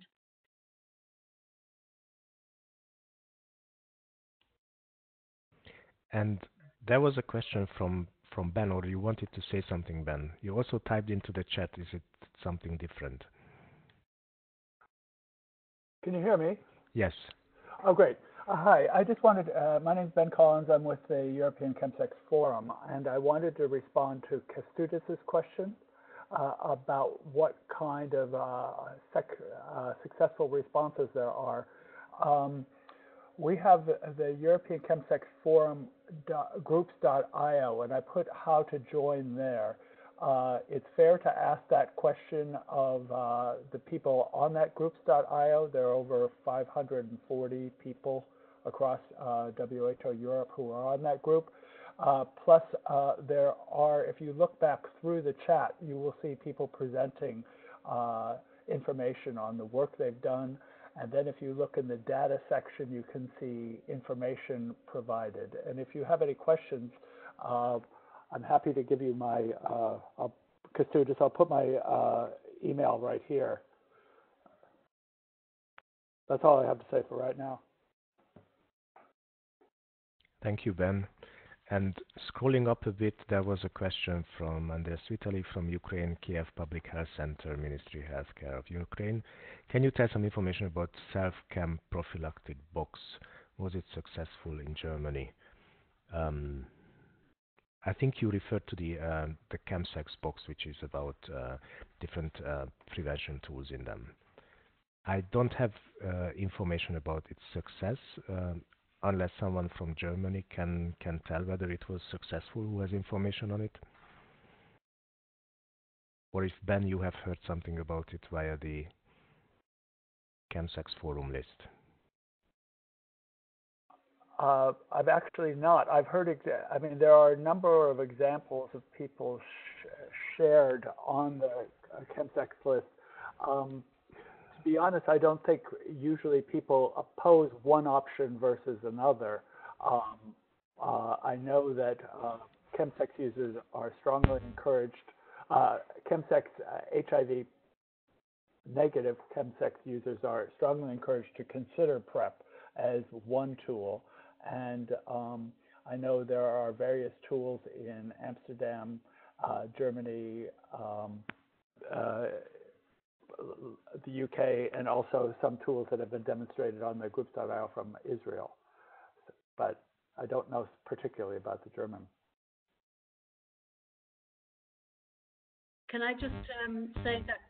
And there was a question from from Ben, or you wanted to say something, Ben. You also typed into the chat. Is it something different? Can you hear me? Yes. Oh, great. Uh, hi, I just wanted, uh, my name is Ben Collins. I'm with the European ChemSex Forum, and I wanted to respond to Kęstutis' question uh, about what kind of uh, uh, successful responses there are. Um, we have the European ChemSex Forum groups.io, and I put how to join there. Uh, it's fair to ask that question of uh, the people on that groups.io. There are over 540 people across uh, WHO Europe who are on that group. Uh, plus, uh, there are, if you look back through the chat, you will see people presenting uh, information on the work they've done. And then if you look in the data section, you can see information provided. And if you have any questions, I'm happy to give you my, uh, I'll, I'll put my uh, email right here. That's all I have to say for right now. Thank you, Ben. And scrolling up a bit, there was a question from Andres Vitali from Ukraine, Kiev Public Health Center, Ministry of Healthcare of Ukraine. Can you tell some information about self-chem prophylactic box? Was it successful in Germany? Um, I think you referred to the uh, the ChemSex box, which is about uh, different uh, prevention tools in them. I don't have uh, information about its success, um, unless someone from Germany can can tell whether it was successful. Who has information on it? Or if Ben, you have heard something about it via the ChemSex forum list. Uh, I've actually not. I've heard, I mean, there are a number of examples of people sh shared on the uh, ChemSex list. Um, to be honest, I don't think usually people oppose one option versus another. Um, uh, I know that uh, ChemSex users are strongly encouraged, uh, ChemSex HIV uh, negative ChemSex users are strongly encouraged to consider PrEP as one tool. And um, I know there are various tools in Amsterdam, uh, Germany, um, uh, the UK, and also some tools that have been demonstrated on the groups.io from Israel. But I don't know particularly about the German. Can I just um, say that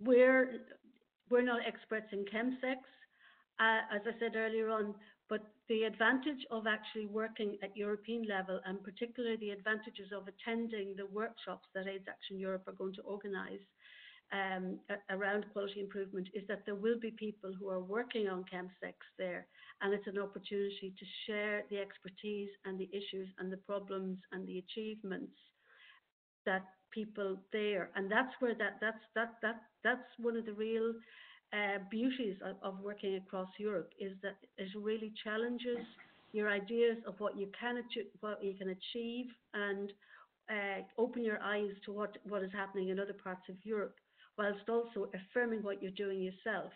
we're we're not experts in chemsex, as I said earlier on, but the advantage of actually working at European level, and particularly the advantages of attending the workshops that AIDS Action Europe are going to organise um, around quality improvement, is that there will be people who are working on chemsex there, and it's an opportunity to share the expertise and the issues and the problems and the achievements that people there, and that's where that that's that that that's one of the real beauties of, of, working across Europe is that it really challenges your ideas of what you can what you can achieve and uh, open your eyes to what, what is happening in other parts of Europe, whilst also affirming what you're doing yourself.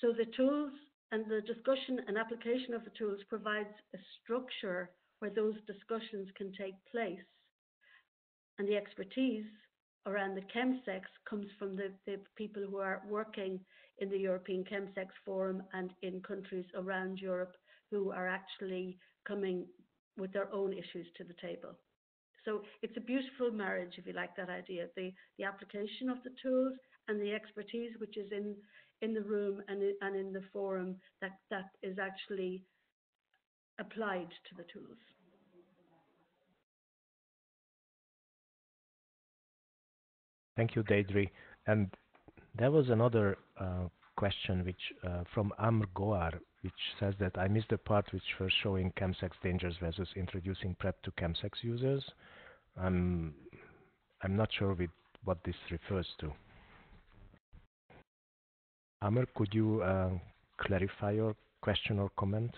So the tools and the discussion and application of the tools provides a structure where those discussions can take place. And the expertise around the chemsex comes from the, the people who are working in the European Chemsex Forum and in countries around Europe who are actually coming with their own issues to the table. So it's a beautiful marriage, if you like that idea, the, the application of the tools and the expertise which is in, in the room and, in, and in the forum that, that is actually applied to the tools. Thank you, Deirdre. And there was another uh, question which uh, from Amr Goar, which says that I missed the part which was showing chemsex dangers versus introducing PrEP to chemsex users. I'm I'm not sure with what this refers to. Amr, could you uh, clarify your question or comment?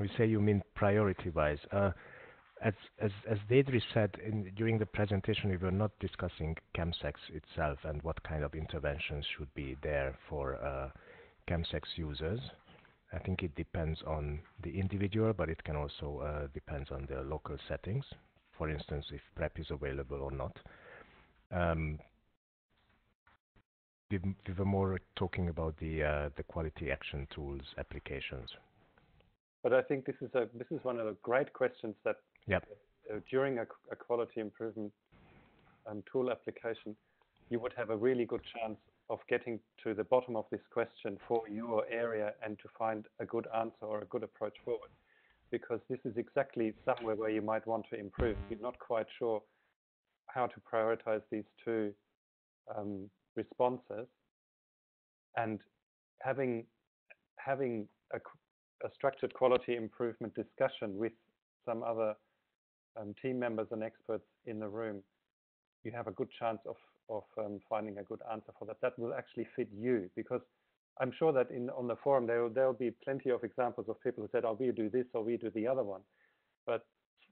We say you mean priority-wise. Uh, as Deirdre said during the presentation, we were not discussing chemsex itself and what kind of interventions should be there for uh, chemsex users. I think it depends on the individual, but it can also uh, depends on the local settings. For instance, if PrEP is available or not. Um, we, we were more talking about the quality action tools applications. But I think this is a this is one of the great questions that uh, during a, a, quality improvement um, tool application, you would have a really good chance of getting to the bottom of this question for your area and to find a good answer or a good approach forward. Because this is exactly somewhere where you might want to improve. You're not quite sure how to prioritize these two um, responses, and having having a a structured quality improvement discussion with some other um, team members and experts in the room, you have a good chance of, of um, finding a good answer for that. That will actually fit you because I'm sure that in on the forum there will, there will be plenty of examples of people who said, "Oh, we do this or we do the other one," but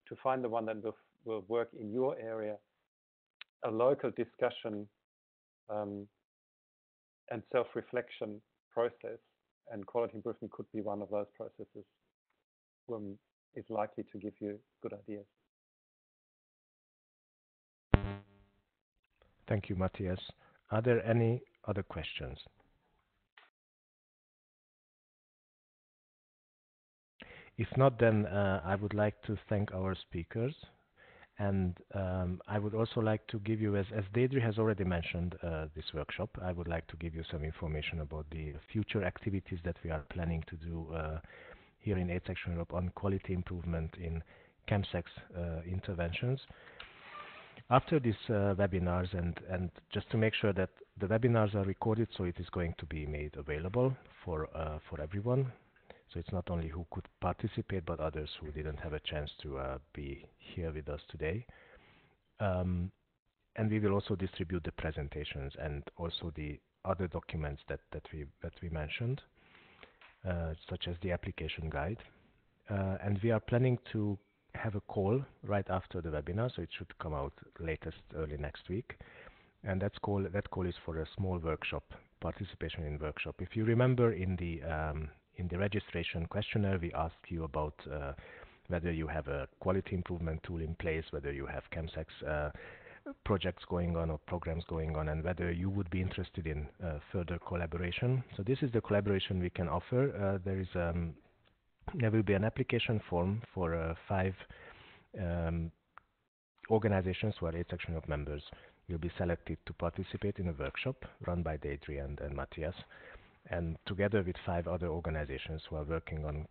to find the one that will will work in your area, a local discussion um, and self-reflection process and quality improvement could be one of those processes um, is likely to give you good ideas. Thank you, Matthias. Are there any other questions? If not, then uh, I would like to thank our speakers. And um, I would also like to give you, as, as Deirdre has already mentioned uh, this workshop, I would like to give you some information about the future activities that we are planning to do uh, here in AIDS Action Europe on quality improvement in chemsex uh, interventions. After these uh, webinars, and, and just to make sure that the webinars are recorded, so it is going to be made available for, uh, for everyone, so it's not only who could participate, but others who didn't have a chance to uh, be here with us today. Um, and we will also distribute the presentations and also the other documents that, that we that we mentioned, uh, such as the application guide. Uh, and we are planning to have a call right after the webinar, so it should come out latest early next week. And that's call that call is for a small workshop participation in workshop. If you remember in the um, in the registration questionnaire, we ask you about uh, whether you have a quality improvement tool in place, whether you have chemsex uh, projects going on or programs going on, and whether you would be interested in uh, further collaboration. So this is the collaboration we can offer. Uh, there is um, there will be an application form for uh, five um, organizations are AIDS Action Europe members will be selected to participate in a workshop run by Deirdre and, and Matthias and together with five other organizations who are working on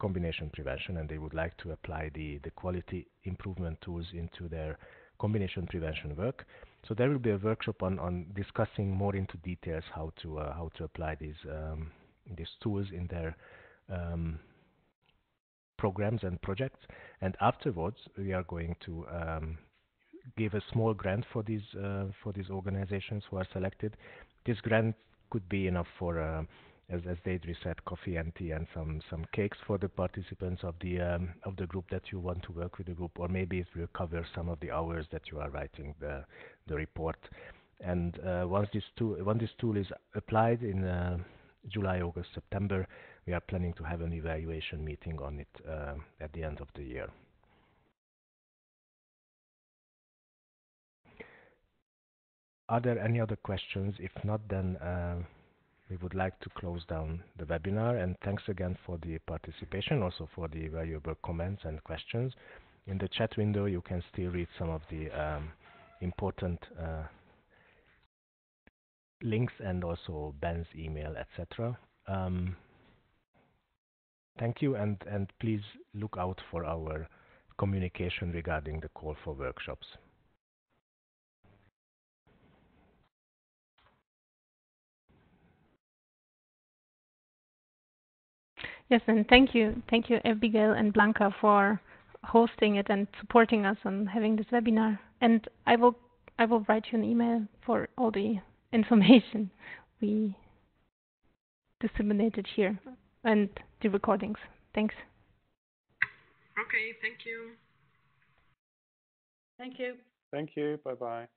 combination prevention and they would like to apply the, the quality improvement tools into their combination prevention work. So there will be a workshop on, on discussing more into details how to uh, how to apply these um, these tools in their um, programs and projects. And afterwards, we are going to um, give a small grant for these uh, for these organizations who are selected. This grant could be enough for uh, as as Deirdre said, coffee and tea and some some cakes for the participants of the um, of the group that you want to work with the group, or maybe it will cover some of the hours that you are writing the the report. And uh, once this tool once this tool is applied in uh, July, August, September, we are planning to have an evaluation meeting on it uh, at the end of the year. Are there any other questions? If not, then uh, we would like to close down the webinar. And thanks again for the participation, also for the valuable comments and questions. In the chat window, you can still read some of the um, important uh, links and also Ben's email, etc. Um, thank you, and, and please look out for our communication regarding the call for workshops. Yes, and thank you. Thank you, Abigail and Blanca, for hosting it and supporting us on having this webinar. And I will I will write you an email for all the information we disseminated here and the recordings. Thanks. Okay, thank you. Thank you. Thank you. Bye bye.